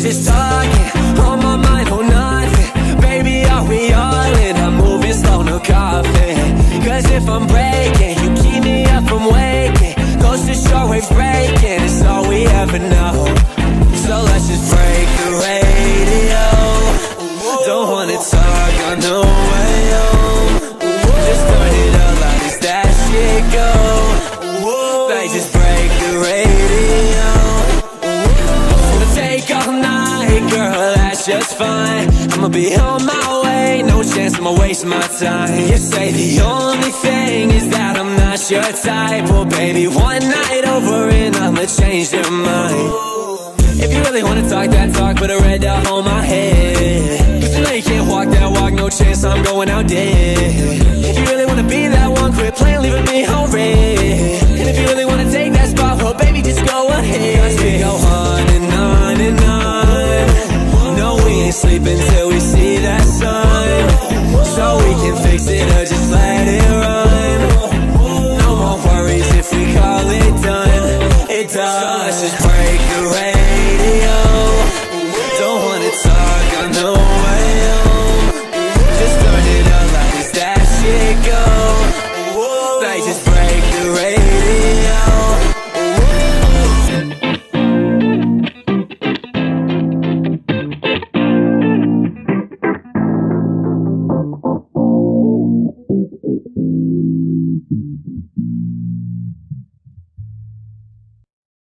talking, on my mind, oh nothing. Baby, are we all in? I'm moving slow, no coffin? Cause if I'm breaking, you keep me up from waking. Coast to shore waves breaking, it's all we ever know. So let's just break the radio. Don't wanna talk on the way home all night, girl, that's just fine. I'ma be on my way, no chance I'ma waste my time. You say the only thing is that I'm not your type. Well, baby, one night over and I'ma change their mind. If you really wanna talk that talk, put a red dot on my head. Cause you know you can't walk that walk, no chance I'm going out dead we see that sun. So we can fix it or just let it run. No more worries if we call it done. It does. Let's just break rain